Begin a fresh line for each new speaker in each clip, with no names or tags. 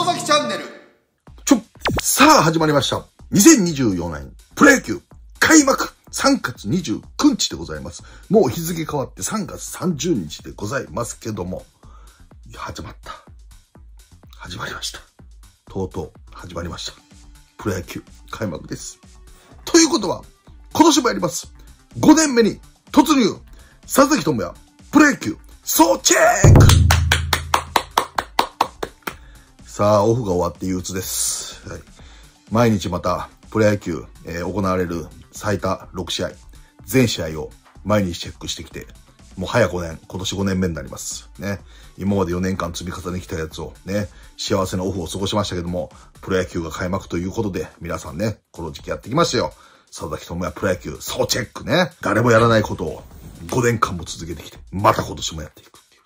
里崎チャンネル。
ちょ、さあ始まりました。2024年プロ野球開幕3月29日でございます。もう日付変わって3月30日でございますけども、始まった。始まりました。とうとう始まりました。プロ野球開幕です。ということは、今年もやります。5年目に突入佐々木智也、プロ野球総チェックさあ、オフが終わって憂鬱です。はい、毎日また、プロ野球、えー行われる最多6試合、全試合を毎日チェックしてきて、もう早5年、今年5年目になります。ね。今まで4年間積み重ねてきたやつをね、幸せなオフを過ごしましたけども、プロ野球が開幕ということで、皆さんね、この時期やってきましたよ。佐々木智也プロ野球総チェックね。誰もやらないことを5年間も続けてきて、また今年もやっていくってい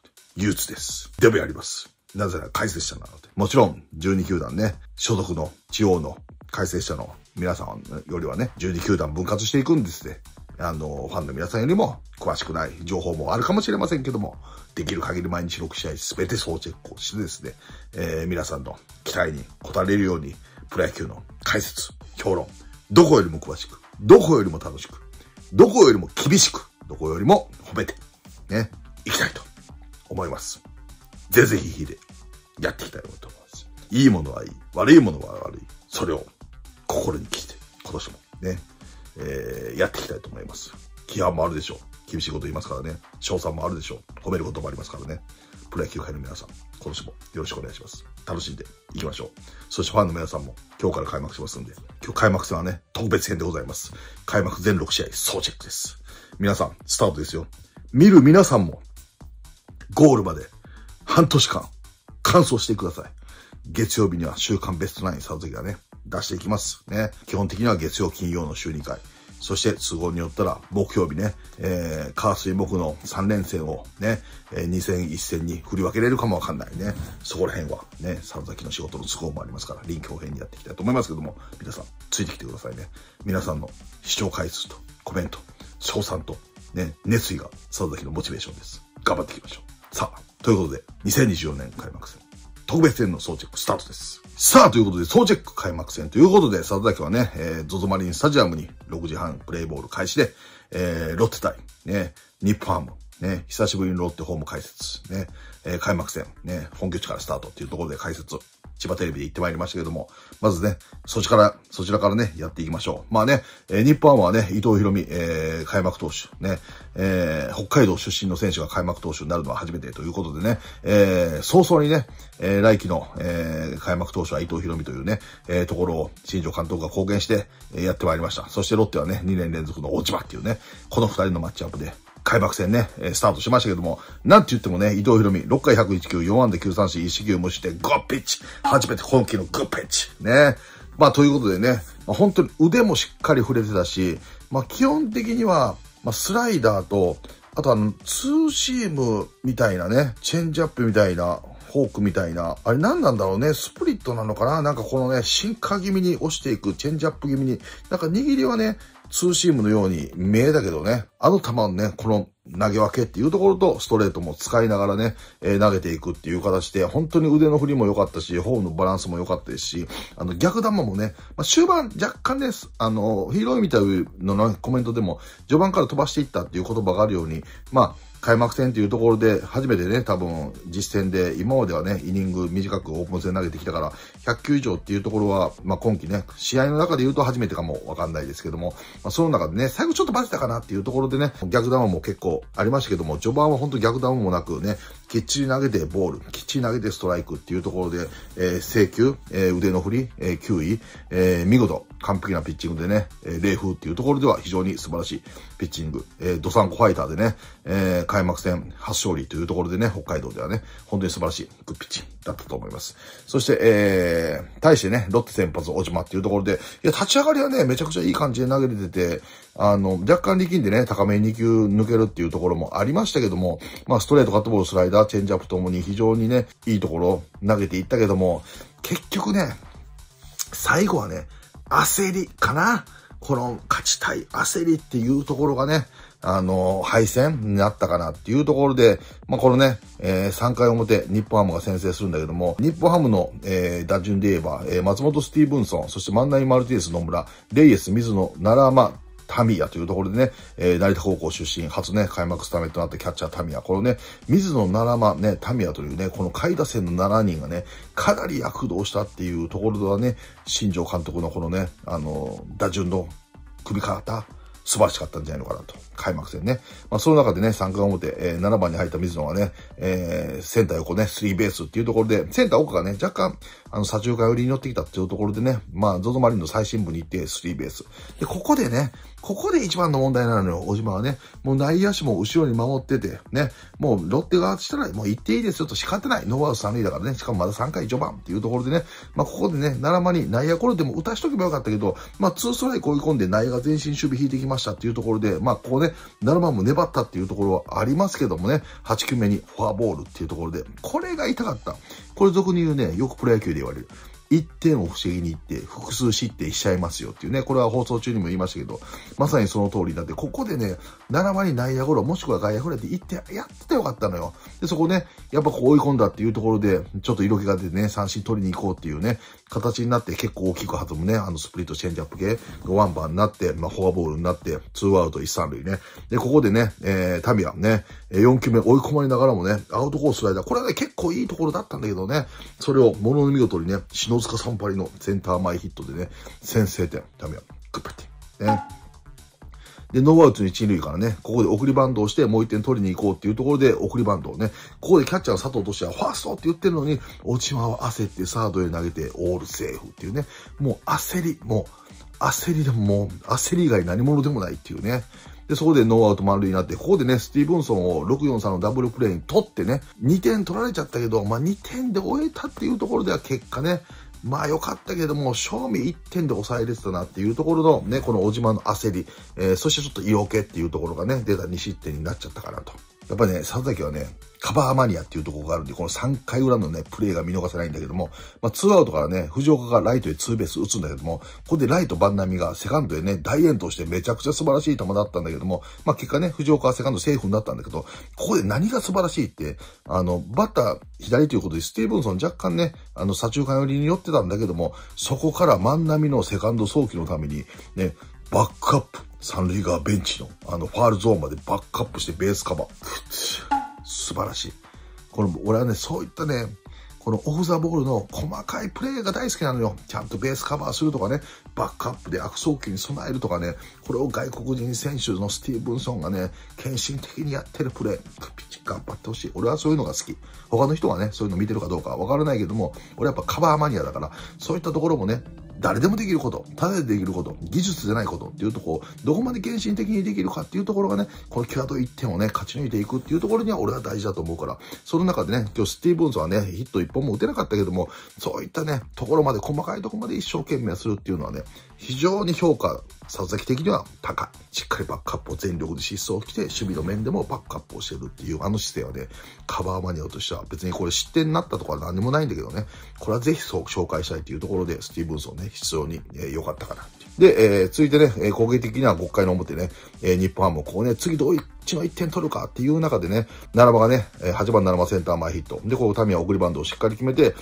う。憂鬱です。でもやります。なぜなら解説者なので。もちろん、12球団ね、所属の地方の解説者の皆さんよりはね、12球団分割していくんですね。あの、ファンの皆さんよりも詳しくない情報もあるかもしれませんけども、できる限り毎日6試合すべて総チェックをしてですね、えー皆さんの期待に応えれるように、プロ野球の解説、評論、どこよりも詳しく、どこよりも楽しく、どこよりも厳しく、どこよりも褒めて、ね、いきたいと思います。ぜぜひひでやっていきたいと思います。いいものはいい、悪いものは悪い。それを心に来て、今年もね、えーやっていきたいと思います。批判もあるでしょう。厳しいこと言いますからね。賞賛もあるでしょう。褒めることもありますからね。プロ野球界の皆さん、今年もよろしくお願いします。楽しんでいきましょう。そしてファンの皆さんも今日から開幕しますんで、今日開幕戦はね、特別編でございます。開幕全6試合総チェックです。皆さん、スタートですよ。見る皆さんも、ゴールまで半年間、完走してください。月曜日には週刊ベストナイン佐々木がね、出していきます。ね。基本的には月曜、金曜の週2回。そして都合によったら木曜日ね、えー、火水木の3連戦をね、えー、2戦1戦に振り分けれるかもわかんないね。そこら辺はね、佐々木の仕事の都合もありますから、臨機応変にやっていきたいと思いますけども、皆さん、ついてきてくださいね。皆さんの視聴回数とコメント、賞賛とね、熱意が佐々木のモチベーションです。頑張っていきましょう。さあ、ということで、2024年開幕戦。特別戦の総チェックスタートです。さあ、ということで、総チェック開幕戦ということで、佐々木はね、えー、ゾゾマリンスタジアムに6時半プレイボール開始で、えー、ロッテ対、ね、日本ハム、ね、久しぶりにロッテホーム解説、ね、えー開幕戦、ね、本拠地からスタートっていうところで解説、千葉テレビで行ってまいりましたけども、まずね、そちから、そちらからね、やっていきましょう。まあね、えー日本はね、伊藤博美、えー開幕投手、ね、えー北海道出身の選手が開幕投手になるのは初めてということでね、えー早々にね、えー来季の、えー開幕投手は伊藤博美というね、えーところを新庄監督が貢献して、えーやってまいりました。そしてロッテはね、2年連続の落ち葉っていうね、この2人のマッチアップで、開幕戦ね、スタートしましたけども、なんて言ってもね、伊藤博美、6回101球、4安打9三振、1四球無失点、グッピッチ初めて今季のグッピッチね。まあ、ということでね、まあ、本当に腕もしっかり触れてたし、まあ、基本的には、まあ、スライダーと、あとあの、ツーシームみたいなね、チェンジアップみたいな、フォークみたいな、あれ何なんだろうね、スプリットなのかななんかこのね、進化気味に押していく、チェンジアップ気味に、なんか握りはね、ツーシームのように見えたけどね、あの球のね、この投げ分けっていうところとストレートも使いながらね、えー投げていくっていう形で、本当に腕の振りも良かったし、フォームのバランスも良かったですし、あの逆球もね、まあ、終盤若干です、あの、ヒーローみたいのコメントでも、序盤から飛ばしていったっていう言葉があるように、まあ、開幕戦というところで、初めてね、多分、実戦で、今まではね、イニング短くオープン戦投げてきたから、100球以上っていうところは、まあ今季ね、試合の中で言うと初めてかもわかんないですけども、まあその中でね、最後ちょっとバテたかなっていうところでね、逆球も結構ありましたけども、序盤は本当逆球もなくね、きっちり投げてボール、きっちり投げてストライクっていうところで、えー制球、えー腕の振り、えー球威、えー見事、完璧なピッチングでね、えー、冷風っていうところでは非常に素晴らしいピッチング、えードサンコファイターでね、えー開幕戦初勝利というところでね、北海道ではね、本当に素晴らしいグッピッチだったと思います。そして、えー、対してね、ロッテ先発、小島っていうところで、いや、立ち上がりはね、めちゃくちゃいい感じで投げれてて、あの、若干力んでね、高め2球抜けるっていうところもありましたけども、まあ、ストレート、カットボール、スライダー、チェンジアップともに非常にね、いいところを投げていったけども、結局ね、最後はね、焦りかな？この勝ちたい焦りっていうところがね、あの、敗戦になったかなっていうところで、まあ、このね、えー、3回表、日本ハムが先制するんだけども、日本ハムの、えー、打順で言えば、えー、松本スティーブンソン、そして万内マルティエス野村、レイエス、水野、奈良間、タミヤというところでね、えー、成田高校出身、初ね、開幕スタメンとなったキャッチャータミヤ。このね、水野奈良間ね、タミヤというね、この下位打線の7人がね、かなり躍動したっていうところではね、新庄監督のこのね、あの、打順の組み方、素晴らしかったんじゃないのかなと。開幕戦ね。まあ、その中でね、3回表、えー、7番に入った水野がね、えー、センター横ね、スリーベースっていうところで、センター奥がね、若干、あの、左中間寄りに乗ってきたっていうところでね、まあ、ゾゾマリンの最新部に行って、スリーベース。で、ここでね、ここで一番の問題なのよ、小島はね。もう内野手も後ろに守ってて、ね、もうロッテ側したら、もう行っていいですよと仕方ない。ノーアウト3塁だからね、しかもまだ3回序盤っていうところでね、まあ、ここでね、奈良間に内野コロでも打たしとけばよかったけど、まあ、2ストライク追い込んで内野が前進守備引いてきましたっていうところで、まあ、ここね、奈良間も粘ったっていうところはありますけどもね、8球目にフォアボールっていうところで、これが痛かった。これ俗に言うね、よくプロ野球で言われる。1点を不思議に言って複数失点しちゃいますよっていうね、これは放送中にも言いましたけど、まさにその通りだって、ここでね、7割内野ゴロ、もしくは外野フライで1点やっててよかったのよ。で、そこね、やっぱこう追い込んだっていうところで、ちょっと色気が出てね、三振取りに行こうっていうね、形になって結構大きく弾むね、あのスプリットチェンジアップ系、ワンバンになって、まあフォアボールになって、ツーアウト1、3塁ね。で、ここでね、えー、タミヤね、4球目追い込まれながらもね、アウトコーススライダー、これはね、結構いいところだったんだけどね、それをものの見事にね、篠塚さんばりのセンター前ヒットでね、先制点、ダメよ。グッパッて。ね。で、ノーアウト一塁からね、ここで送りバントをしてもう一点取りに行こうっていうところで送りバントをね、ここでキャッチャーの佐藤としてはファーストって言ってるのに、小島は焦ってサードへ投げてオールセーフっていうね、もう焦り、もう焦りでももう焦り以外何者でもないっていうね、で、そこでノーアウト満塁になって、ここでね、スティーブンソンを643のダブルプレーに取ってね、2点取られちゃったけど、まあ2点で終えたっていうところでは結果ね、まあ良かったけども、賞味1点で抑えれてたなっていうところのね、この小島の焦り、えー、そしてちょっと色気っていうところがね、出た2失点になっちゃったかなと。やっぱりね、佐々木はね、カバーマニアっていうところがあるんで、この3回裏のね、プレーが見逃せないんだけども、まあ、2アウトからね、藤岡がライトへツーベース打つんだけども、ここでライト万波がセカンドへね、大遠投してめちゃくちゃ素晴らしい球だったんだけども、まあ、結果ね、藤岡はセカンドセーフになったんだけど、ここで何が素晴らしいって、あの、バッター左ということで、スティーブンソン若干ね、あの、左中間寄りに寄ってたんだけども、そこから万波のセカンド送球のために、ね、バックアップ、三塁側ベンチの、あの、ファールゾーンまでバックアップしてベースカバー。素晴らしい。この、俺はね、そういったね、このオフザボールの細かいプレーが大好きなのよ。ちゃんとベースカバーするとかね、バックアップで悪送球に備えるとかね、これを外国人選手のスティーブンソンがね、献身的にやってるプレー、ピッチ頑張ってほしい。俺はそういうのが好き。他の人がね、そういうの見てるかどうかわからないけども、俺やっぱカバーマニアだから、そういったところもね、誰でもできること、ただでできること、技術じゃないことっていうとこを、どこまで献身的にできるかっていうところがね、この際どい1点をね、勝ち抜いていくっていうところには俺は大事だと思うから、その中でね、今日スティーブンソンはね、ヒット1本も打てなかったけども、そういったね、ところまで、細かいところまで一生懸命するっていうのはね、非常に評価、里崎的には高い。しっかりバックアップを全力で疾走して、守備の面でもバックアップをしてるっていうあの姿勢はね、カバーマニアとしては別にこれ失点になったとか何もないんだけどね、これはぜひそう紹介したいというところで、スティーブンソンね、非常に良、えー、かったかなで、えー、続いてね、攻撃的には5回の表ね、えー、日本ハムもここね、次どういっちの1点取るかっていう中でね、奈良間がね、8番奈良間センター前ヒット。で、こう、タミヤ送りバンドをしっかり決めて、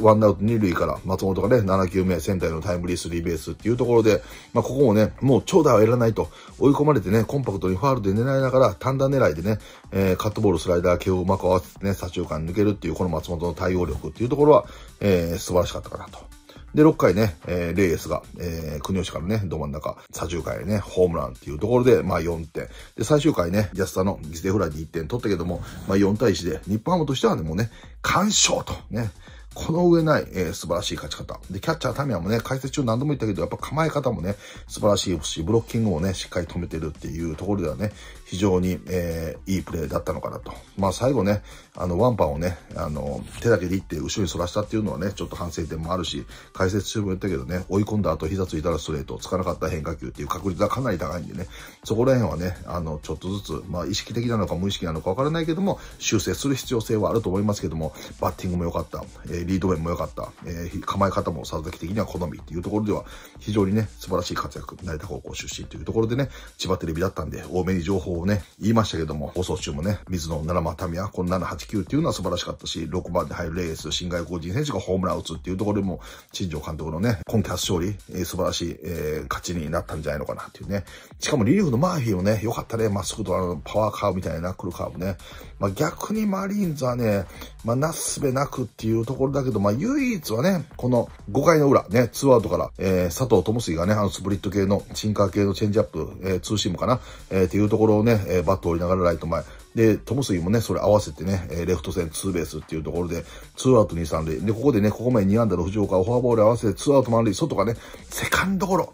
ワンアウト2塁から松本がね、7球目、センターへのタイムリースリーベースっていうところで、まあ、ここもね、もう長打はやらないと、追い込まれてね、コンパクトにファールで狙いながら、単打狙いでね、えー、カットボール、スライダー、毛をうまく合わせてね、左中間抜けるっていう、この松本の対応力っていうところは、えー、素晴らしかったかなと。で、6回ね、えー、レイエスが、えー、国吉からね、ど真ん中、左中間へね、ホームランっていうところで、まあ4点。で、最終回ね、安田の犠牲フライで1点取ったけども、まあ4対1で、日本ハムとしてはね、もうね、完勝と、ね、この上ない、えー、素晴らしい勝ち方。で、キャッチャータミヤもね、解説中何度も言ったけど、やっぱ構え方もね、素晴らしいし、ブロッキングもね、しっかり止めてるっていうところではね、非常に、えー、いいプレーだったのかなと。まあ最後ね、あの、ワンパンをね、あの、手だけで行って後ろに反らしたっていうのはね、ちょっと反省点もあるし、解説中も言ったけどね、追い込んだ後膝ついたらストレート、つかなかった変化球っていう確率がかなり高いんでね、そこら辺はね、あの、ちょっとずつ、まあ意識的なのか無意識なのかわからないけども、修正する必要性はあると思いますけども、バッティングも良かった。えー、リード面も良かった、えー、構え方も佐々木的には好みっていうところでは、非常にね、素晴らしい活躍、成田高校出身というところでね、千葉テレビだったんで、多めに情報をね、言いましたけども、放送中もね、水野七間民也、この789っていうのは素晴らしかったし、6番で入るレース、新外国人選手がホームランを打つっていうところでも、新庄監督のね、今季初勝利、えー、素晴らしい、えー、勝ちになったんじゃないのかなっていうね。しかもリリーフのマーフィーもね、良かったね、まっすぐとあの、パワーカーブみたいな、ナックルカーブね。まあ、逆にマリーンズはね、まあ、なすすべなくっていうところだけど、まあ、唯一はね、この5回の裏、ね、ツーアウトから、えー、佐藤都志也がね、あのスプリット系の、シンカー系のチェンジアップ、えー、ツーシームかな、えー、っていうところをね、ねえー、バットを折りながらライト前。で、トムスイもね、それ合わせてね、えレフト線ツーベースっていうところで、ツーアウト2、3塁。で、ここでね、ここまで2安打の藤岡をフォアボール合わせてツーアウト満塁、外がね、セカンドゴロ。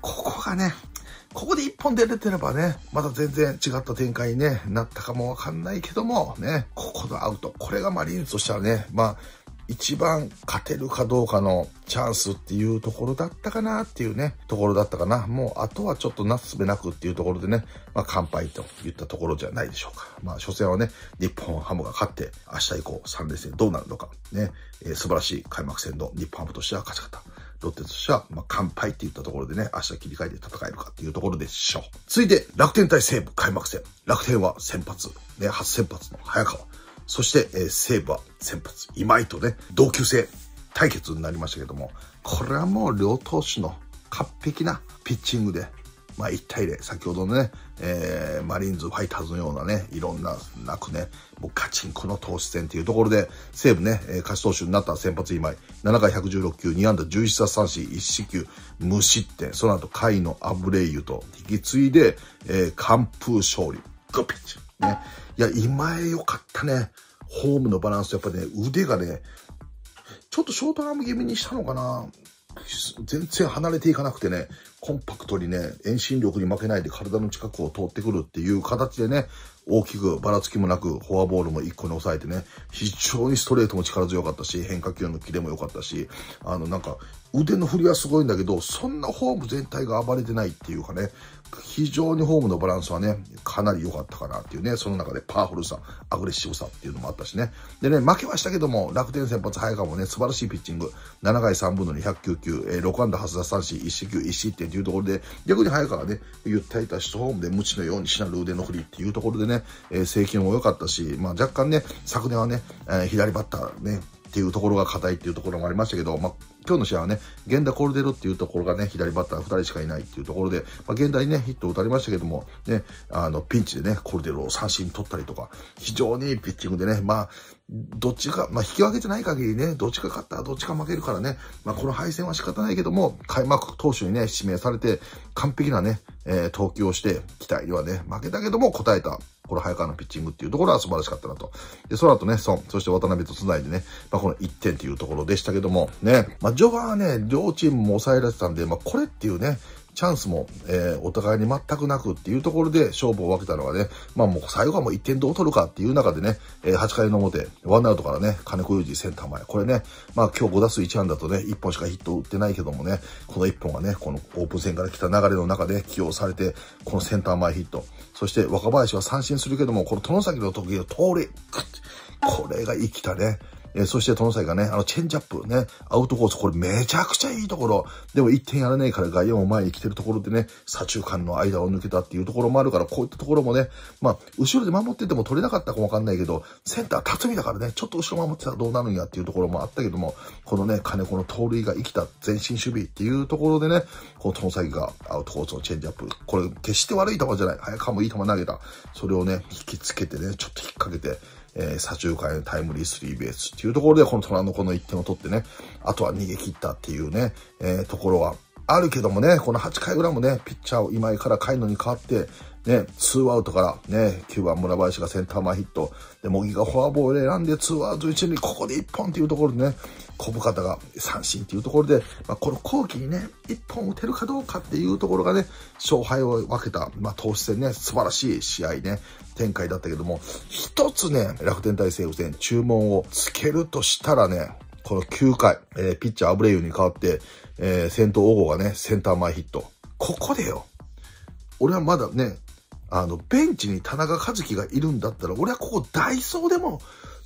ここがね、ここで1本出れてればね、また全然違った展開に、ね、なったかもわかんないけども、ね、ここのアウト。これがマリーンズとしてはね、まあ、一番勝てるかどうかのチャンスっていうところだったかなっていうね、ところだったかな。もう、あとはちょっとなすべなくっていうところでね、まあ、乾杯といったところじゃないでしょうか。まあ、初戦はね、日本ハムが勝って、明日以降3連戦どうなるのか、ね、えー、素晴らしい開幕戦の日本ハムとしては勝ち方。ロッテとしては、まあ、乾杯って言ったところでね、明日切り替えて戦えるかっていうところでしょう。続いて、楽天対西武開幕戦。楽天は先発、ね、初先発の早川。そして、えー、西武は先発、今井とね、同級生対決になりましたけども、これはもう両投手の完璧なピッチングで、まあ1対0、先ほどのね、えー、マリーンズ、ファイターズのようなね、いろんな、なくね、もうガチンコの投手戦っていうところで、西武ね、えー、勝ち投手になった先発今井、7回116球、2安打11奪三振、1四球、無失点、その後、甲斐のアブレイユと引き継いで、えー、完封勝利、グッピッチ。ね。いや、今江良かったね。ホームのバランス、やっぱね、腕がね、ちょっとショートアーム気味にしたのかな全然離れていかなくてね、コンパクトにね、遠心力に負けないで体の近くを通ってくるっていう形でね、大きくばらつきもなく、フォアボールも1個に抑えてね、非常にストレートも力強かったし、変化球のキレも良かったし、あの、なんか、腕の振りはすごいんだけど、そんなフォーム全体が暴れてないっていうかね、非常にフォームのバランスはね、かなり良かったかなっていうね、その中でパワフルさ、アグレッシブさっていうのもあったしね。でね、負けましたけども、楽天先発早川もね、素晴らしいピッチング。7回3分の2、109球、えー、6安打8打三振、1四球、1失点っていうところで、逆に早川はね、ゆったりとしたフォームで無知のようにしなる腕の振りっていうところでね、えー、制球も良かったし、まあ若干ね、昨年はね、えー、左バッターね、っていうところが硬いっていうところもありましたけど、まあ、今日の試合はね、源田コルデロっていうところがね、左バッター2人しかいないっていうところで、まあ、源田にね、ヒットを打たれましたけども、ね、あの、ピンチでね、コルデロを三振取ったりとか、非常にいいピッチングでね、まあ、どっちか、まあ、引き分けてない限りね、どっちか勝ったらどっちか負けるからね、まあ、この敗戦は仕方ないけども、開幕投手にね、指名されて、完璧なね、えー、投球をして、期待にはね、負けたけども答えた、この早川のピッチングっていうところは素晴らしかったなと。で、その後ね、孫、そして渡辺と繋いでね、まあ、この1点っていうところでしたけども、ね、まあ、序盤はね、両チームも抑えられてたんで、まあ、これっていうね、チャンスも、えー、お互いに全くなくっていうところで勝負を分けたのがね、まあもう最後はもう1点どう取るかっていう中でね、えー、8回の表、ワンアウトからね、金子裕二センター前。これね、まあ今日5打数1安打とね、1本しかヒット打ってないけどもね、この1本がね、このオープン戦から来た流れの中で起用されて、このセンター前ヒット。そして若林は三振するけども、この殿崎の時の通り、これが生きたね。え、そしてトノサイがね、あの、チェンジアップね、アウトコース、これめちゃくちゃいいところ。でも1点やらないから外野も前に来てるところでね、左中間の間を抜けたっていうところもあるから、こういったところもね、まあ、後ろで守ってても取れなかったかもわかんないけど、センター辰巳だからね、ちょっと後ろ守ってたらどうなるんやっていうところもあったけども、このね、金子の盗塁が生きた前進守備っていうところでね、このトノサイがアウトコースのチェンジアップ。これ決して悪い球じゃない。早川もいい球投げた。それをね、引きつけてね、ちょっと引っ掛けて、えー、左中間へタイムリースリーベースっていうところで、この虎の子の1点を取ってね、あとは逃げ切ったっていうね、えー、ところはあるけどもね、この8回裏もね、ピッチャーを今井から海野に変わって、ね、2アウトからね、9番村林がセンター前ヒット、で、茂木がフォアボール選んで2アウト1塁、ここで1本っていうところでね、小深田が三振っていうところで、まあ、この後期にね、1本打てるかどうかっていうところがね、勝敗を分けた、まあ、投手戦ね、素晴らしい試合ね、展開だったけども、一つね、楽天対西武戦注文をつけるとしたらね、この9回、えー、ピッチャーアブレイユに変わって、えー、先頭王郷がね、センター前ヒット。ここでよ。俺はまだね、あの、ベンチに田中和基がいるんだったら、俺はここダイソーでも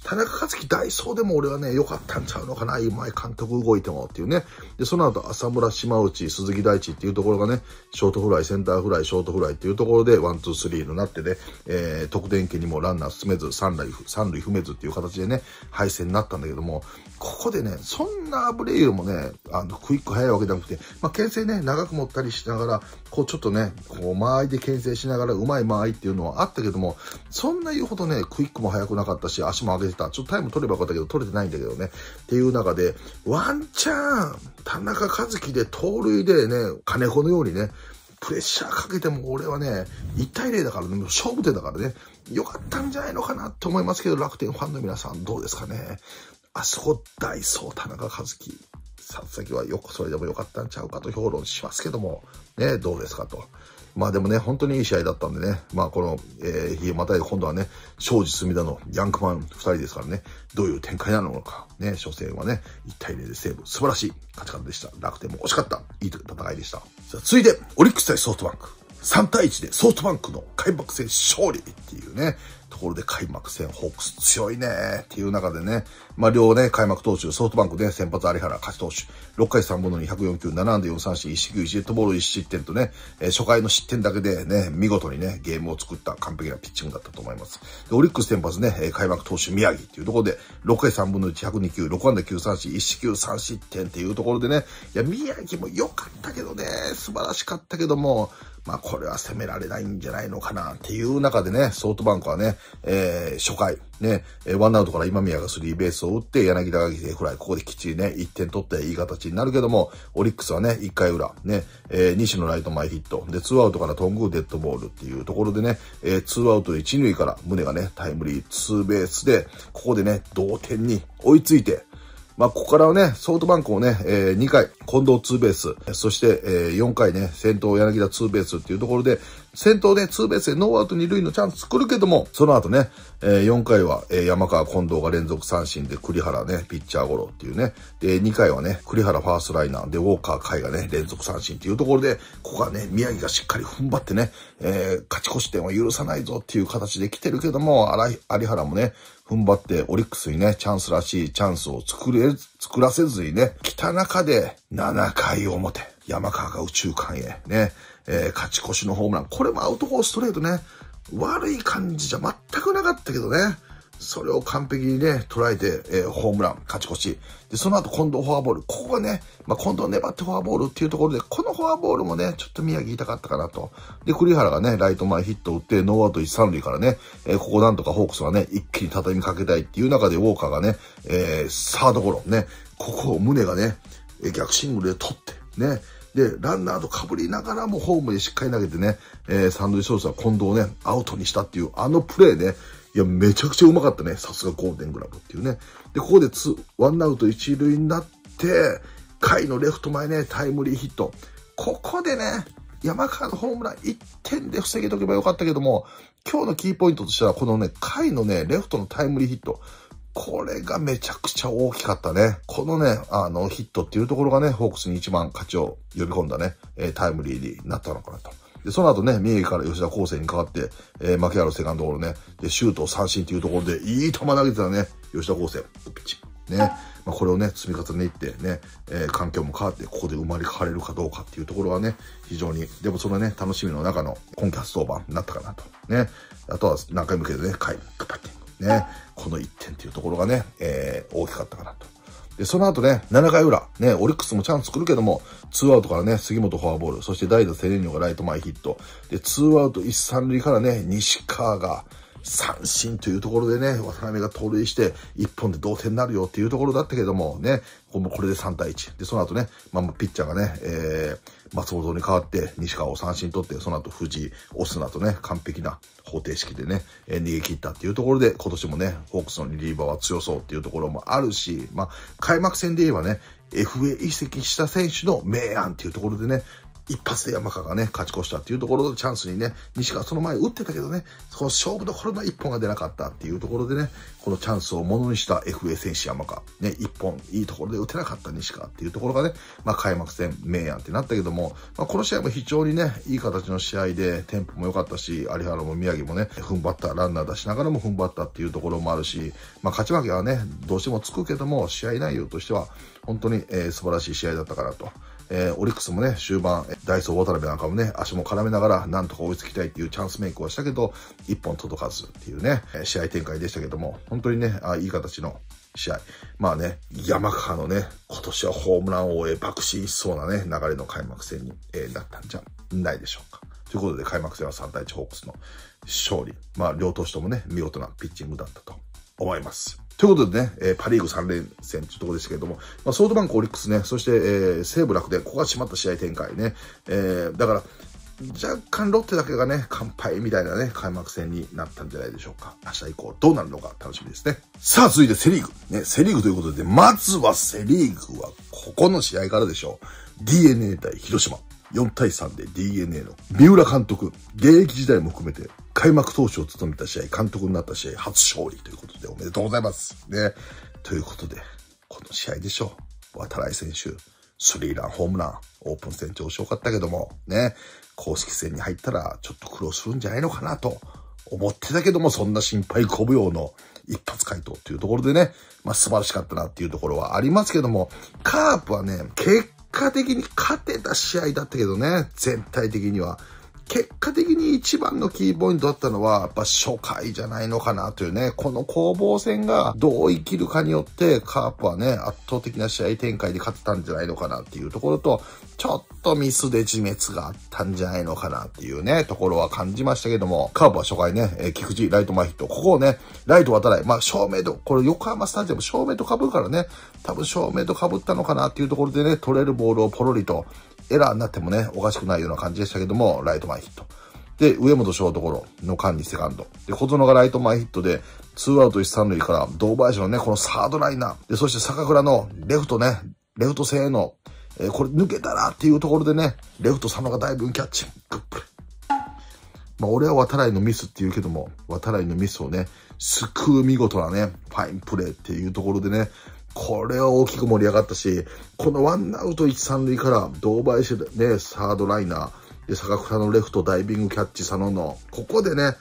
田中和樹ダイソーでも俺はね、良かったんちゃうのかな、今江監督動いてもっていうね。で、その後、浅村島内、鈴木大地っていうところがね、ショートフライ、センターフライ、ショートフライっていうところで、ワン、ツー、スリーになってね、えー、得点圏にもランナー進めず、三塁、三塁踏めずっていう形でね、敗戦になったんだけども、ここでね、そんなアブレイユもね、あの、クイック早いわけじゃなくて、まあ、牽制ね、長く持ったりしながら、こうちょっとね、こう、間合いで牽制しながら、うまい間合いっていうのはあったけども、そんな言うほどね、クイックも速くなかったし、足も上げてた。ちょっとタイム取ればよかったけど、取れてないんだけどね。っていう中で、ワンチャン、田中和樹で盗塁でね、金子のようにね、プレッシャーかけても俺はね、1対0だからね、勝負手だからね、良かったんじゃないのかなって思いますけど、楽天ファンの皆さんどうですかね。あそこダイソー田中和樹。さっきはよくそれでも良かったんちゃうかと評論しますけども、ね、どうですかと。まあでもね、本当にいい試合だったんでね、まあこの、えー、また今度はね、庄司隅田のヤンクマン2人ですからね、どういう展開なのか、ね、初戦はね、1対0でセーブ、素晴らしい勝ち方でした。楽天も惜しかった、いい戦いでした。さあ、続いて、オリックス対ソフトバンク。3対1でソフトバンクの開幕戦勝利っていうね、ところで開幕戦、ホークス強いねっていう中でね、まあ両ね、開幕投手、ソフトバンクで、ね、先発有原勝投手、6回3分の2、104球、7安で4三振、1四球、1デッドボール1失点とね、え、初回の失点だけでね、見事にね、ゲームを作った完璧なピッチングだったと思います。で、オリックス先発ね、開幕投手宮城っていうところで、6回3分の1、102球、6安で9三振、1四球3失点っていうところでね、いや、宮城も良かったけどね、素晴らしかったけども、まあこれは攻められないんじゃないのかなっていう中でね、ソフトバンクはね、えー、初回、ね、ワンアウトから今宮がスリーベースを打って、柳田が犠牲フライ、ここできっちりね、1点取っていい形になるけども、オリックスはね、1回裏、ね、えー、西のライト前ヒット、で、2アウトから頓宮デッドボールっていうところでね、えー、2アウト1塁から宗がね、タイムリーツーベースで、ここでね、同点に追いついて、まあ、ここからはね、ソフトバンクをね、えー、2回、近藤ツーベース、そして、えー、4回ね、先頭柳田ツーベースっていうところで、先頭でツーベースでノーアウト2塁のチャンス作るけども、その後ね、えー、4回は、えー、山川近藤が連続三振で栗原ね、ピッチャーゴロっていうね。で、2回はね、栗原ファーストライナーで、ウォーカー甲斐がね、連続三振っていうところで、ここはね、宮城がしっかり踏ん張ってね、えー、勝ち越し点は許さないぞっていう形で来てるけども、有原もね、踏ん張ってオリックスにね、チャンスらしいチャンスを作れ、作らせずにね、来た中で7回表、山川が宇宙間へね、えー、勝ち越しのホームラン。これもアウトコーストレートね、悪い感じじゃ全くなかったけどね。それを完璧にね、捉えて、えー、ホームラン、勝ち越し。で、その後、今度フォアボール。ここがね、まあ、今度粘ってフォアボールっていうところで、このフォアボールもね、ちょっと宮城痛かったかなと。で、栗原がね、ライト前ヒット打って、ノーアウト1、3塁からね、えー、ここなんとかホークスはね、一気に畳みかけたいっていう中で、ウォーカーがね、えー、サードゴロ、ね、ここを胸がね、逆シングルで取って、ね、で、ランナーと被りながらもホームでしっかり投げてね、えー、サンドイッチソースは近藤をね、アウトにしたっていう、あのプレーね、いや、めちゃくちゃうまかったね。さすがゴールデングラブっていうね。で、ここでツワンアウト一塁になって、甲斐のレフト前ね、タイムリーヒット。ここでね、山川のホームラン1点で防げとけばよかったけども、今日のキーポイントとしては、このね、甲斐のね、レフトのタイムリーヒット。これがめちゃくちゃ大きかったね。このね、あの、ヒットっていうところがね、ホークスに一番勝ちを呼び込んだね、え、タイムリーになったのかなと。で、その後ね、三重から吉田康生に代わって、えー、牧原セカンドゴロね、で、シュート三振っていうところで、いい球投げてたね、吉田康生、ピッチね。まあ、これをね、積み重ねていってね、えー、環境も変わって、ここで生まれ変われるかどうかっていうところはね、非常に、でもそのね、楽しみの中の今季初登板になったかなと。ね。あとは何回向けてね、回、グパッティング。ね、この1点っていうところがね、えー、大きかったかなと。で、その後ね、7回裏、ね、オリックスもチャンス作るけども、2アウトからね、杉本フォアボール、そして代打セレニョがライト前ヒット。で、2アウト1、3塁からね、西川が、三振というところでね、渡辺が盗塁して、一本で同点になるよっていうところだったけども、ね、これで3対1。で、その後ね、まあ、ピッチャーがね、えー、松本に代わって、西川を三振取って、その後藤井、オスナとね、完璧な方程式でね、え、逃げ切ったっていうところで、今年もね、ホークスのリリーバーは強そうっていうところもあるし、まあ、開幕戦で言えばね、FA 移籍した選手の明暗っていうところでね、一発で山川がね、勝ち越したっていうところでチャンスにね、西川その前打ってたけどね、その勝負どころの一本が出なかったっていうところでね、このチャンスをものにした FA 選手山川、ね、一本いいところで打てなかった西川っていうところがね、まあ開幕戦、明暗ってなったけども、まあこの試合も非常にね、いい形の試合で、テンポも良かったし、有原も宮城もね、踏ん張った、ランナー出しながらも踏ん張ったっていうところもあるし、まあ勝ち負けはね、どうしてもつくけども、試合内容としては、本当に、えー、素晴らしい試合だったかなと。えー、オリックスもね、終盤、ダイソー渡辺なんかもね、足も絡めながら、なんとか追いつきたいっていうチャンスメイクをしたけど、一本届かずっていうね、試合展開でしたけども、本当にね、あいい形の試合。まあね、山川のね、今年はホームラン王へ爆心しそうなね、流れの開幕戦に、えー、なったんじゃないでしょうか。ということで開幕戦は3対1ホークスの勝利。まあ両投手ともね、見事なピッチングだったと思います。ということでね、えー、パリーグ3連戦というところでしたけれども、まあ、ソフトバンク、オリックスね、そして、えー、西武楽で、ここが締まった試合展開ね、えー、だから、若干ロッテだけがね、乾杯みたいなね、開幕戦になったんじゃないでしょうか。明日以降どうなるのか楽しみですね。さあ、続いてセリーグ。ね、セリーグということで、まずはセリーグはここの試合からでしょう。DNA 対広島。4対3で DNA の三浦監督、現役時代も含めて開幕投手を務めた試合、監督になった試合、初勝利ということでおめでとうございます。ね。ということで、この試合でしょう。渡来選手、スリーラン、ホームラン、オープン戦調子良かったけども、ね、公式戦に入ったらちょっと苦労するんじゃないのかなと思ってたけども、そんな心配こぶようの一発回答っていうところでね、まあ素晴らしかったなっていうところはありますけども、カープはね、結果的に勝てた試合だったけどね、全体的には。結果的に一番のキーポイントだったのは、やっぱ初回じゃないのかなというね、この攻防戦がどう生きるかによって、カープはね、圧倒的な試合展開で勝てたんじゃないのかなっていうところと、ちょっとミスで自滅があったんじゃないのかなっていうね、ところは感じましたけども、カープは初回ね、え、菊池ライト前ヒット、ここをね、ライト渡来、まあ、正面と、これ横浜スタジアム正面と被るからね、多分正面と被ったのかなっていうところでね、取れるボールをポロリと、エラーになってもね、おかしくないような感じでしたけども、ライト前ヒット。で、上本ショートゴロの間にセカンド。で、小園がライト前ヒットで、ツーアウト一三塁から、堂林のね、このサードライナー。で、そして坂倉のレフトね、レフト性の、えー、これ抜けたらっていうところでね、レフト佐野がだいぶキャッチ。グップレ。まあ、俺は渡来のミスって言うけども、渡来のミスをね、救う見事なね、ファインプレーっていうところでね、これは大きく盛り上がったし、このワンアウト一三塁から、堂林でね、サードライナー、で、坂倉のレフトダイビングキャッチ佐野の、ここでね、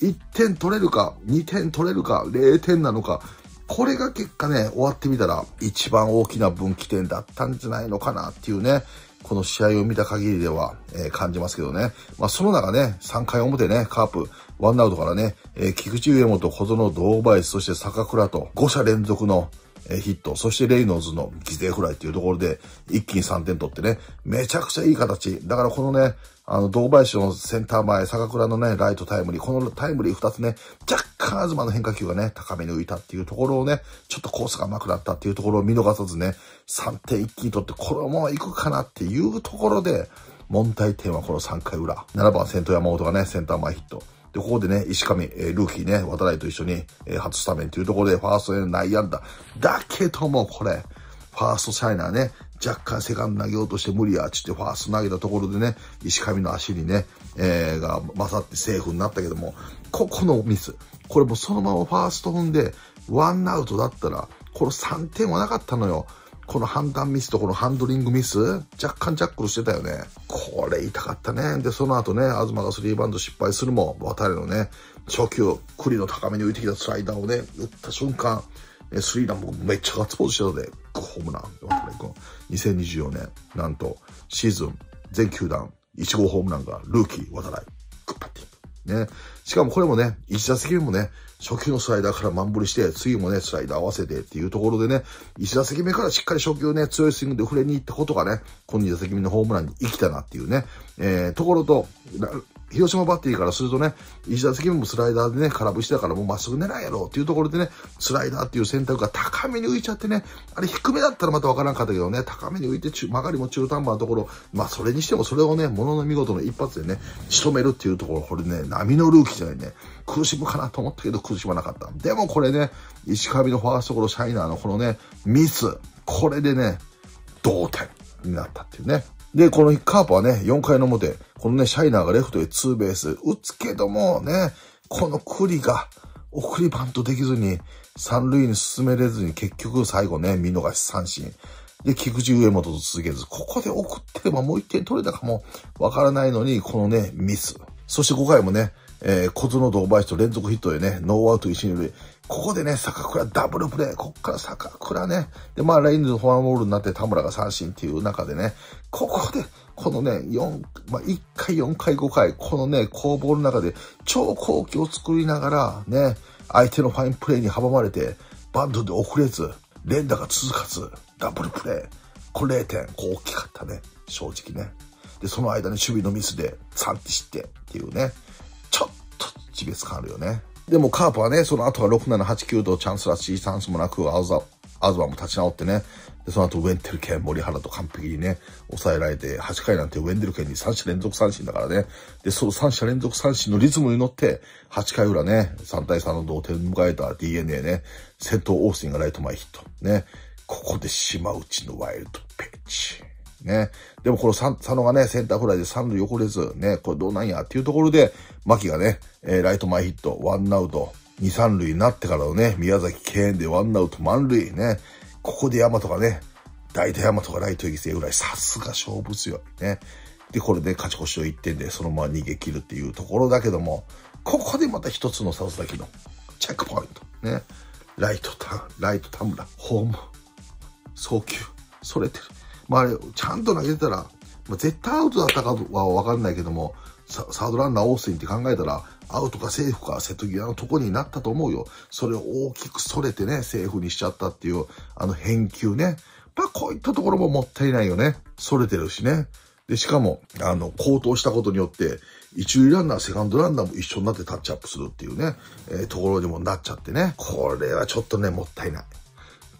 1点取れるか、2点取れるか、0点なのか、これが結果ね、終わってみたら、一番大きな分岐点だったんじゃないのかなっていうね、この試合を見た限りでは、えー、感じますけどね。まあ、その中ね、3回表ね、カープ、ワンアウトからね、えー、菊池上本、小園、堂林、そして坂倉と、5者連続の、ヒット、そしてレイノーズの犠牲フライっていうところで、一気に3点取ってね、めちゃくちゃいい形。だからこのね、あの、堂林のセンター前、坂倉のね、ライトタイムリー、このタイムリー2つね、若干東の変化球がね、高めに浮いたっていうところをね、ちょっとコースが甘くなったっていうところを見逃さずね、3点一気に取って、これも行くかなっていうところで、問題点はこの3回裏。7番先頭山本がね、センター前ヒット。で、ここでね、石上、えー、ルーキーね、渡来と一緒に、えー、初スタメンというところで、ファーストへの内野安打。だけども、これ、ファーストシャイナーね、若干セカンド投げようとして無理やっちってファースト投げたところでね、石上の足にね、えー、が勝ってセーフになったけども、ここのミス。これもそのままファースト踏んで、ワンアウトだったら、この3点はなかったのよ。この判断ミスとこのハンドリングミス、若干ジャックルしてたよね。これ痛かったね。で、その後ね、東がスリーバンド失敗するも、渡りのね、初球、栗の高めに浮いてきたスライダーをね、打った瞬間、スリーランもめっちゃガッツポーズしてたで、ホームラン、渡り君。2024年、なんと、シーズン、全球団、1号ホームランが、ルーキー、渡来、グッパッティング。ね。しかもこれもね、1打席目もね、初球のスライダーから満振りして、次もね、スライダー合わせてっていうところでね、1打席目からしっかり初球ね、強いスイングで触れに行ったことがね、この2打席目のホームランに生きたなっていうね、えー、ところと、広島バッテリーからするとね、石打席目もスライダーでね、空振りしてたからもうまっすぐ狙いやろうっていうところでね、スライダーっていう選択が高めに浮いちゃってね、あれ低めだったらまたわからんかったけどね、高めに浮いて曲がりも中途半端なところ、まあそれにしてもそれをね、ものの見事の一発でね、仕留めるっていうところ、これね、波のルーキーじゃないね、苦しむかなと思ったけど苦しまなかった。でもこれね、石上のファーストゴロシャイナーのこのね、ミス、これでね、同点になったっていうね。で、このカープはね、4回の表、このね、シャイナーがレフトへツーベース打つけどもね、この栗が送りバントできずに、三塁に進めれずに結局最後ね、見逃し三振。で、菊池上本と続けず、ここで送ってればもう1点取れたかもわからないのに、このね、ミス。そして5回もね、えー、小園堂林と連続ヒットでね、ノーアウト一塁。ここでね、坂倉ダブルプレー。こっから坂倉ね。で、まあ、レインズフォアボールになって田村が三振っていう中でね、ここで、このね、4、まあ、1回、4回、5回、このね、攻防の中で超好機を作りながら、ね、相手のファインプレーに阻まれて、バントで遅れず、連打が続かず、ダブルプレー。これ0点、こう大きかったね。正直ね。で、その間に守備のミスで3失点っていうね。ちょっと地別感あるよね。でもカープはね、その後は6、7、8、9とチャンスらしいチャンスもなく、アウザ、アズバも立ち直ってね。で、その後ウェンテルケン、森原と完璧にね、抑えられて、8回なんてウェンデルケンに3者連続三振だからね。で、その3者連続三振のリズムに乗って、8回裏ね、3対3の同点迎えた DNA ね、先頭オースティンがライト前ヒット。ね。ここで島内のワイルドペッチ。ね。でもこの佐野がね、センターフライで三塁横れず、ね、これどうなんやっていうところで、牧がね、えー、ライト前ヒット、ワンアウト、二三塁になってからのね、宮崎敬遠でワンアウト満塁ね。ここで山とかね、大体山とかライト犠牲ぐらい、さすが勝負強い。ね。で、これで勝ち越しを1点でそのまま逃げ切るっていうところだけども、ここでまた一つのサウスだけのチェックポイント。ね。ライトタ、ライト田村、ホーム、送球、それてる。まああれ、ちゃんと投げてたら、まあ、絶対アウトだったかはわかんないけども、サードランナーオースティンって考えたら、アウトかセーフか瀬戸際のとこになったと思うよ。それを大きくそれてね、セーフにしちゃったっていう、あの返球ね。まあこういったところももったいないよね。それてるしね。で、しかも、あの、高騰したことによって、一塁ランナー、セカンドランナーも一緒になってタッチアップするっていうね、えー、ところにもなっちゃってね。これはちょっとね、もったいない。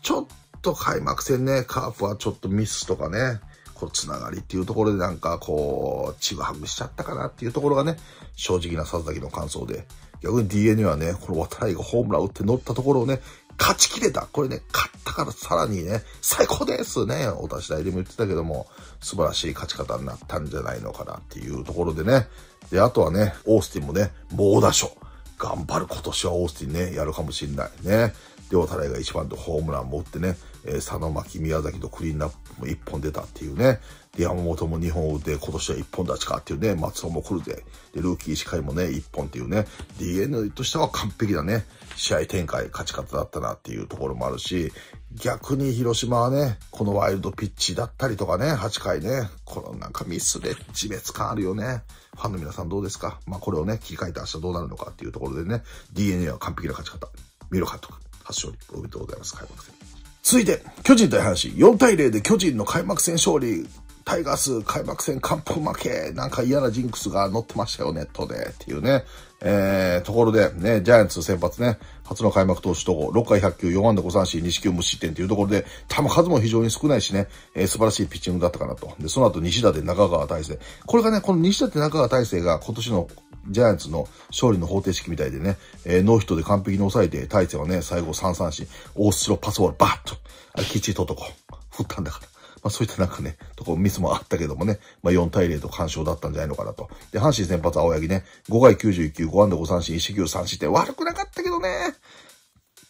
ちょっと開幕戦ね、カープはちょっとミスとかね、このつながりっていうところでなんかこう、ちぐはぐしちゃったかなっていうところがね、正直な佐々木の感想で。逆に DNA はね、この渡来がホームラン打って乗ったところをね、勝ち切れた。これね、勝ったからさらにね、最高ですね。お立ち台でも言ってたけども、素晴らしい勝ち方になったんじゃないのかなっていうところでね。で、あとはね、オースティンもね、猛打賞。頑張る今年はオースティンね、やるかもしんないね。で、おたらいが一番とホームランも打ってね、えー、佐野巻、宮崎とクリーンナップも一本出たっていうね。で、山本も2本打って今年は一本立ちかっていうね、松尾も来るぜ。で、ルーキー石海もね、一本っていうね、DNA としては完璧なね、試合展開、勝ち方だったなっていうところもあるし、逆に広島はね、このワイルドピッチだったりとかね、8回ね、このなんかミスで自滅感あるよね。ファンの皆さんどうですか？まあこれをね、切り替えて明日どうなるのかっていうところでね、DNA は完璧な勝ち方。見ろ監督。初勝利。おめでとうございます。開幕戦。続いて、巨人対阪神。4対0で巨人の開幕戦勝利。タイガース開幕戦完封負け。なんか嫌なジンクスが載ってましたよ、ネットで。っていうね。えー、ところで、ね、ジャイアンツ先発ね、初の開幕投手と6回100球、4安打5三振、2四球無失点というところで、球数も非常に少ないしね、えー、素晴らしいピッチングだったかなと。で、その後西田で中川大勢。これがね、この西田で中川大勢が今年のジャイアンツの勝利の方程式みたいでね、えー、ノーヒットで完璧に抑えて、大勢はね、最後3三振、大スローパスボールバーッと、あれきっちりととこ、振ったんだから。まあそういったなんかね、とこミスもあったけどもね、まあ4対0と干渉だったんじゃないのかなと。で、阪神先発青柳ね、5回91球、5安打5三振、1四球3失点、悪くなかったけどね、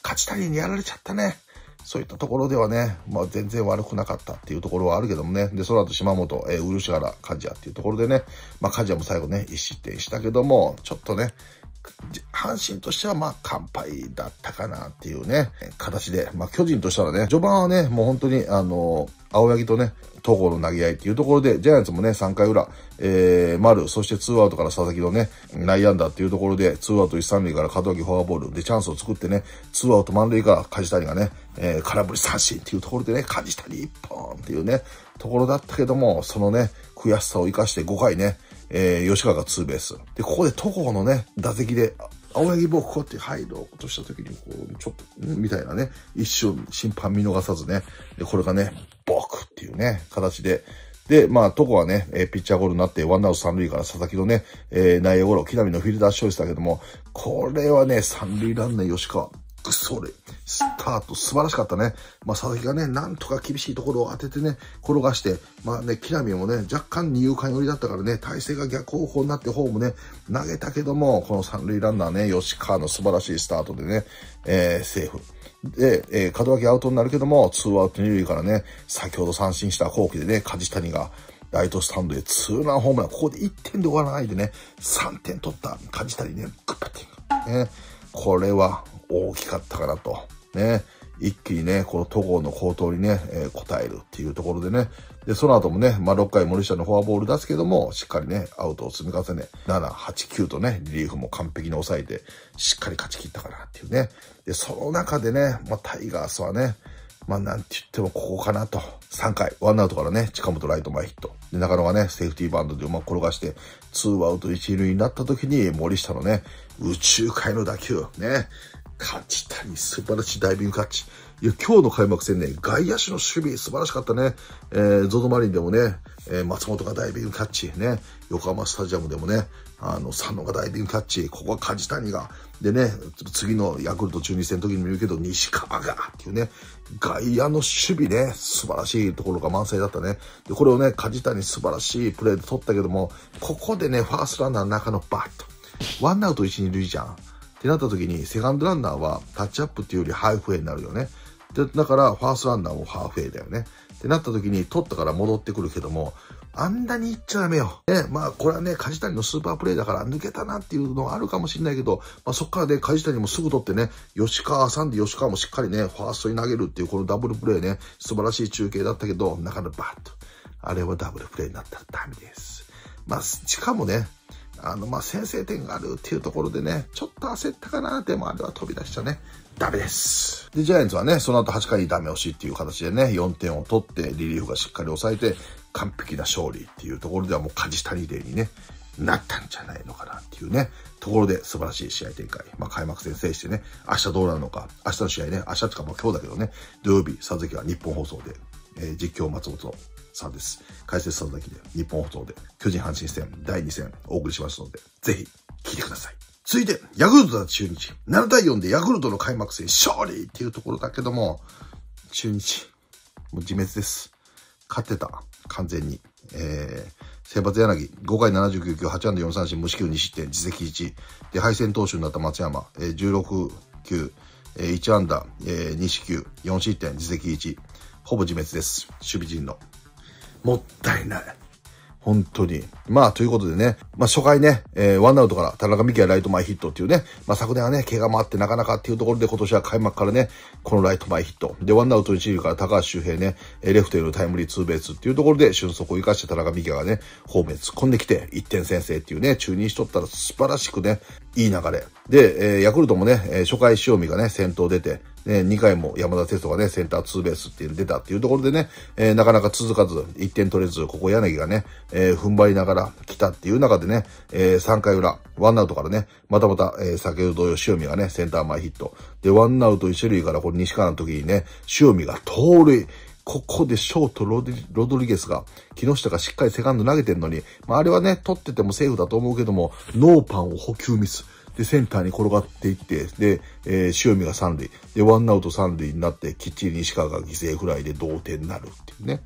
勝ち谷にやられちゃったね。そういったところではね、まあ全然悪くなかったっていうところはあるけどもね。で、その後島本、えー、漆原、梶谷っていうところでね、まあカジアも最後ね、一失点したけども、ちょっとね、阪神としてはまあ完敗だったかなっていうね、形で、まあ巨人としたらね、序盤はね、もう本当にあの、青柳とね、東郷の投げ合いっていうところで、ジャイアンツもね、3回裏、えー、丸、そして2アウトから佐々木のね、内野安打っていうところで、2アウト1、3塁から門脇フォアボールでチャンスを作ってね、2アウト満塁から梶谷がね、えー、空振り三振っていうところでね、梶谷1本っていうね、ところだったけども、そのね、悔しさを生かして5回ね、えー、吉川がツーベース。で、ここで戸郷のね、打席で、青柳僕こうやって入ろうとした時に、こう、ちょっと、みたいなね、一瞬審判見逃さずね、で、これがね、ボクっていうね、形で、で、まあ、とこはね、えー、ピッチャーゴールになって、ワンアウト三塁から佐々木のね、えー、内野ゴロ、木並のフィルダーショイスだけども、これはね、三塁ランナー吉川、それ、スタート素晴らしかったね。まあ、佐々木がね、なんとか厳しいところを当ててね、転がして、まあね、木浪もね、若干二遊間寄りだったからね、体勢が逆方向になってホームね、投げたけども、この三塁ランナーね、吉川の素晴らしいスタートでね、えー、セーフ。で、えー、門脇アウトになるけども、ツーアウト二塁からね、先ほど三振した後期でね、梶谷が、ライトスタンドでツーランホームラン、ここで1点で終わらないでね、3点取った梶谷ね、グッパッティング。ね、これは大きかったかなと。ね、一気にね、この戸郷の高騰にね、えー、応えるっていうところでね。で、その後もね、まあ、6回森下のフォアボール出すけども、しっかりね、アウトを積み重ね、7、8、9とね、リリーフも完璧に抑えて、しっかり勝ち切ったかなっていうね。で、その中でね、まあ、タイガースはね、まあなんて言ってもここかなと。3回、ワンアウトからね、近本ライト前ヒット。で、中野がね、セーフティーバンドでうまく転がして、ツーアウト1塁になった時に、森下のね、宇宙界の打球、ね、勝ち谷素晴らしいダイビングカッチ。いや、今日の開幕戦ね、外野手の守備素晴らしかったね。えー、ゾゾマリンでもね、えー、松本がダイビングキャッチ、ね、横浜スタジアムでもね、あの、佐野がダイビングキャッチ、ここは梶谷が、でね、次のヤクルト中日戦の時にも言うけど、西川が、っていうね、外野の守備ね、素晴らしいところが満載だったね。で、これをね、梶谷素晴らしいプレーで取ったけども、ここでね、ファーストランナーの中野バッと。ワンアウト1、2塁じゃん。ってなった時に、セカンドランナーはタッチアップっていうよりハーフウェイになるよね。で、だから、ファーストランナーもハーフウェイだよね。ってなった時に、取ったから戻ってくるけども、あんなに行っちゃダメよ。ね、まあ、これはね、梶谷のスーパープレイだから抜けたなっていうのはあるかもしれないけど、まあ、そっからね、梶谷もすぐ取ってね、吉川さんで吉川もしっかりね、ファーストに投げるっていうこのダブルプレイね、素晴らしい中継だったけど、中野バッと。あれはダブルプレイになったらダメです。まあ、しかもね、あの、ま、先制点があるっていうところでね、ちょっと焦ったかな。でもあれは飛び出しちゃね、ダメです。で、ジャイアンツはね、その後8回にダメ押しっていう形でね、4点を取って、リリーフがしっかり抑えて、完璧な勝利っていうところではもう梶谷デーにね、なったんじゃないのかなっていうね、ところで素晴らしい試合展開。まあ、開幕戦制してね、明日どうなるのか、明日の試合ね、明日とかも今日だけどね、土曜日、佐々木は日本放送で、えー、実況松本さんです。解説佐々木で日本放送で巨人阪神戦第2戦お送りしますので、ぜひ聞いてください。続いて、ヤクルトだ中日。7対4でヤクルトの開幕戦勝利っていうところだけども、中日、もう自滅です。勝ってた。完全に。えー、先発柳、5回79球、8安打4三振、無四球2失点、自責1。で、敗戦投手になった松山、えー、16球、えー、1安打、えー、2四球、4失点、自責1。ほぼ自滅です。守備陣の。もったいない。本当に。まあ、ということでね、まあ、初回ね、えー、ワンアウトから田中美希はライト前ヒットっていうね、まあ、昨年はね、怪我もあってなかなかっていうところで今年は開幕からね、このライト前ヒット。で、ワンアウト一塁から高橋周平ね、レフトへのタイムリーツーベースっていうところで、俊足を生かして田中美希がね、ホームへ突っ込んできて、1点先制っていうね、中任しとったら素晴らしくね、いい流れ。で、えー、ヤクルトもね、え、初回塩見がね、先頭出て、ね、2回も山田哲人がね、センターツーベースっていう出たっていうところでね、えー、なかなか続かず、1点取れず、ここ柳がね、えー、踏ん張りながら来たっていう中でね、えー、3回裏、ワンアウトからね、またまた、え、先ほど同様塩見がね、センター前ヒット。で、ワンアウト1塁からこれ西川の時にね、塩見が盗塁。ここでショートロドリゲスが、木下がしっかりセカンド投げてんのに、まあ、あれはね、取っててもセーフだと思うけども、ノーパンを補給ミス。で、センターに転がっていって、で、えー、塩見が三塁。で、ワンアウト三塁になって、きっちり西川が犠牲フライで同点になるっていうね。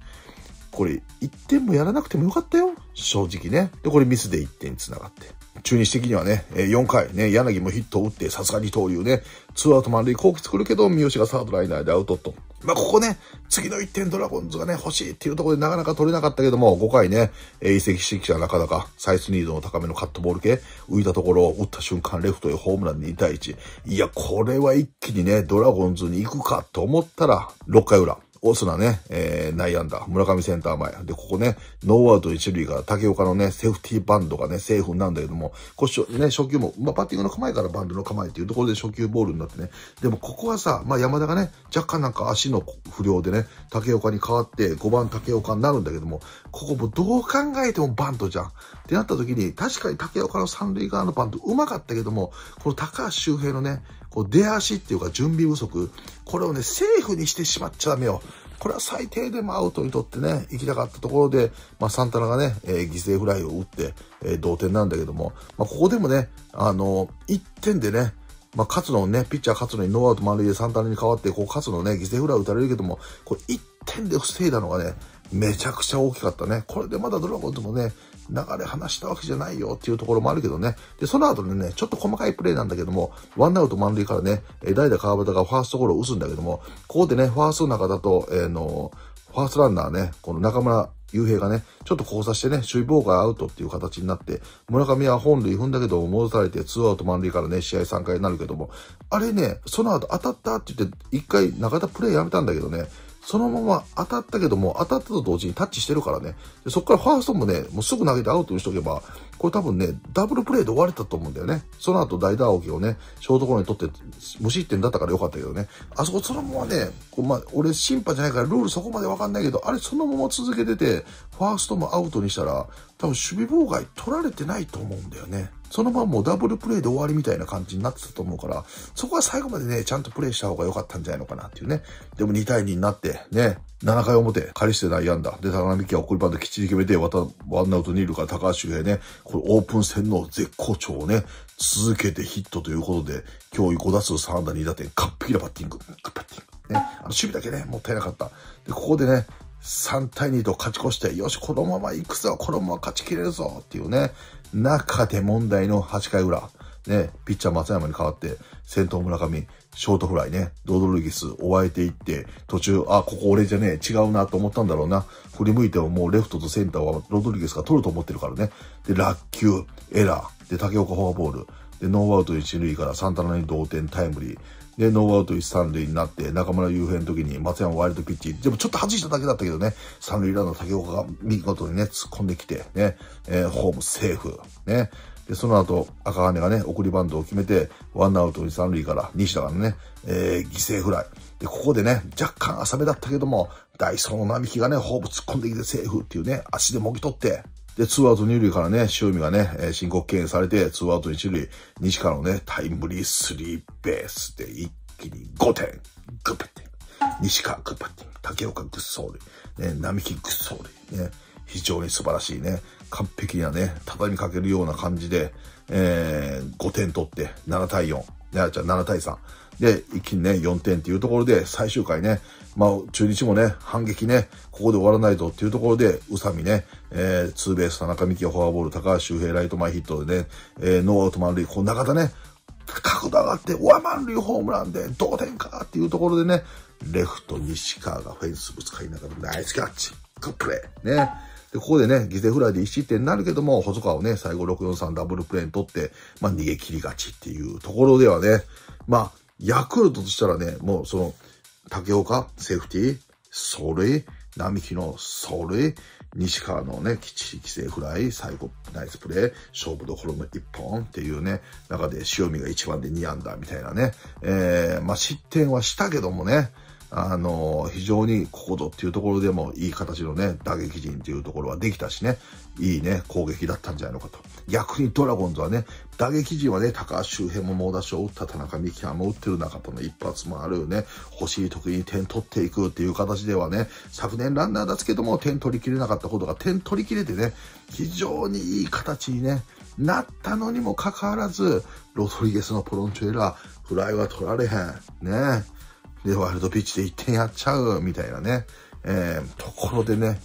これ、1点もやらなくてもよかったよ。正直ね。で、これミスで1点に繋がって。中日的にはね、4回ね、柳もヒットを打って、さすがに投流ね、ツーアウト満塁後期作るけど、三好がサードライナーでアウトと。まあ、ここね、次の1点ドラゴンズがね、欲しいっていうところでなかなか取れなかったけども、5回ね、移籍してきた中田が、サイスニードの高めのカットボール系、浮いたところを打った瞬間、レフトへホームラン2対1。いや、これは一気にね、ドラゴンズに行くかと思ったら、6回裏。オスナね、えー、内野安打、村上センター前。で、ここね、ノーアウト一塁から武岡のね、セーフティーバントがね、セーフなんだけども、こうね、初球も、まあ、バッティングの構えからバントの構えっていうところで初球ボールになってね。でも、ここはさ、まあ、山田がね、若干なんか足の不良でね、竹岡に変わって、5番竹岡になるんだけども、ここもどう考えてもバントじゃん。ってなった時に、確かに竹岡の三塁側のバントうまかったけども、この高橋周平のね、こう出足っていうか準備不足、これをね、セーフにしてしまっちゃダメよ。これは最低でもアウトにとってね、行きたかったところで、まあ、サンタナがね、えー、犠牲フライを打って、えー、同点なんだけども、まあ、ここでもね、あの、1点でね、まあ、勝野ね、ピッチャー勝野にノーアウト満塁でサンタナに変わって、こう、勝野ね、犠牲フライを打たれるけども、これ1点で防いだのがね、めちゃくちゃ大きかったね。これでまだドラゴンズもね、流れ離したわけじゃないよっていうところもあるけどね。で、その後でね、ちょっと細かいプレーなんだけども、ワンアウト満塁からね、代打川端がファーストゴロを打つんだけども、ここでね、ファースト中田と、えー、の、ファーストランナーね、この中村悠平がね、ちょっと交差してね、守備妨害アウトっていう形になって、村上は本塁踏んだけど戻されて、ツーアウト満塁からね、試合3回になるけども、あれね、その後当たったって言って、一回中田プレーやめたんだけどね、そのまま当たったけども、当たったと同時にタッチしてるからね。でそこからファーストもね、もうすぐ投げてアウトにしとけば、これ多分ね、ダブルプレイで終われたと思うんだよね。その後代打青木をね、ショートゴロに取って、無失点だったからよかったけどね。あそこそのままね、こうまあ、俺審判じゃないからルールそこまでわかんないけど、あれそのまま続けてて、ファーストもアウトにしたら、多分守備妨害取られてないと思うんだよね。そのままもうダブルプレイで終わりみたいな感じになってたと思うから、そこは最後までね、ちゃんとプレイした方が良かったんじゃないのかなっていうね。でも2対2になって、ね、7回表、カリステ内野安打。で、高波木は送りバントきっちり決めて、またワンアウト2塁から高橋周平ね、これオープン戦の絶好調をね、続けてヒットということで、今日5打数3安打2打点、完璧なバッティング。バッティング。ね、あの守備だけね、もったいなかった。で、ここでね、3対2と勝ち越して、よし、このまま行くぞ、このまま勝ち切れるぞっていうね、中で問題の8回裏。ね、ピッチャー松山に代わって、先頭村上、ショートフライね、ドドルギス終えていって、途中、あ、ここ俺じゃねえ、違うなと思ったんだろうな。振り向いてももうレフトとセンターはロドリゲスが取ると思ってるからね。で、落球、エラー、で、竹岡フォアボール、で、ノーアウト1塁からサンタナに同点タイムリー。で、ノーアウト1、3塁になって、中村悠平の時に松山ワイルドピッチ。でもちょっと外しただけだったけどね、三塁ランナー武岡が見事にね、突っ込んできて、ね、えー、ホームセーフ。ね。で、その後、赤羽がね、送りバントを決めて、ワンアウト2、3塁から、西田がね、えー、犠牲フライ。で、ここでね、若干浅めだったけども、ダイソーの並木がね、ホーム突っ込んできてセーフっていうね、足でもぎ取って、で、ツーアウト二塁からね、塩見がね、えー、申告敬遠されて、ツーアウト一塁、西川のね、タイムリースリーベースで一気に5点、グッパッティング。西川グッパッティング。竹岡グッソール。ね、並木グッソール。ね、非常に素晴らしいね、完璧なね、畳みかけるような感じで、えー、5点取って、7対4。いや、じゃあ7対3。で、一気にね、4点っていうところで、最終回ね、まあ、中日もね、反撃ね、ここで終わらないぞっていうところで、宇佐美ね、えー、ツーベース、田中幹也フォアボール、高橋周平ライト前ヒットでね、えー、ノーアウト満塁、この中田ね、角度上がって、ワ満塁ホームランで、同点かっていうところでね、レフト西川がフェンスぶつかりながらナイスキャッチ、グッドプレー、ね。で、ここでね、犠牲フライで1失点になるけども、細川をね、最後643ダブルプレーに取って、まあ逃げ切り勝ちっていうところではね、まあ、ヤクルトとしたらね、もうその、武岡、セーフティー、それ、並木のそれ、西川のね、きっちり犠牲フライ、最後、ナイスプレー、勝負どころの一本っていうね、中で塩見が1番で2安打みたいなね、えー、まあ失点はしたけどもね、あの、非常にここぞっていうところでもいい形のね、打撃陣っていうところはできたしね、いいね、攻撃だったんじゃないのかと。逆にドラゴンズはね、打撃陣はね、高橋周平も猛打賞を打った田中美希も打ってる中との一発もあるよね、欲しい時に点取っていくっていう形ではね、昨年ランナーですけども点取りきれなかったことが点取りきれてね、非常にいい形にね、なったのにもかかわらず、ロドリゲスのポロンチョエラー、フライは取られへん。ね。で、ワールドピッチで1点やっちゃう、みたいなね、えー、ところでね、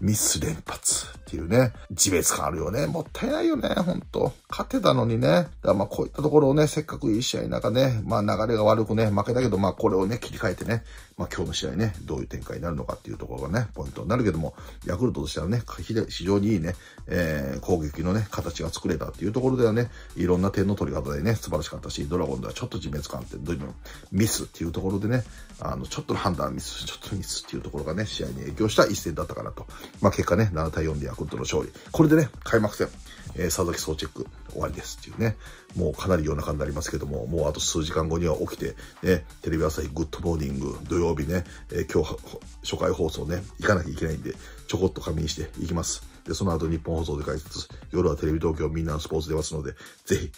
ミス連発。ていうね、自滅感あるよね。もったいないよね、ほんと。勝てたのにね。だからまあこういったところをね、せっかくいい試合の中ね、まあ流れが悪くね、負けたけど、まあこれをね、切り替えてね、まあ今日の試合ね、どういう展開になるのかっていうところがね、ポイントになるけども、ヤクルトとしてはね、非常にいいね、えー、攻撃のね、形が作れたっていうところではね、いろんな点の取り方でね、素晴らしかったし、ドラゴンではちょっと自滅感ってどういうの、ミスっていうところでね、あの、ちょっとの判断ミス、ちょっとミスっていうところがね、試合に影響した一戦だったかなと。まあ結果ね、7対4でヤクルトとの勝利。これでね、開幕戦、えー、佐々木総チェック終わりですっていうね。もうかなり夜中になりますけども、もうあと数時間後には起きて、ね、テレビ朝日グッドモーニング土曜日ね、えー、今日初回放送ね、行かなきゃいけないんで、ちょこっと仮眠していきます。で、その後ニッポン放送で解説、夜はテレビ東京みんなのスポーツ出ますので、ぜひ、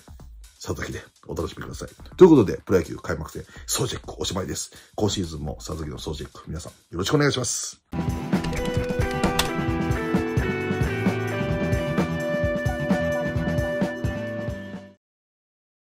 里崎でお楽しみください。ということで、プロ野球開幕戦、総チェックおしまいです。今シーズンも里崎の総チェック、皆さんよろしくお願いします。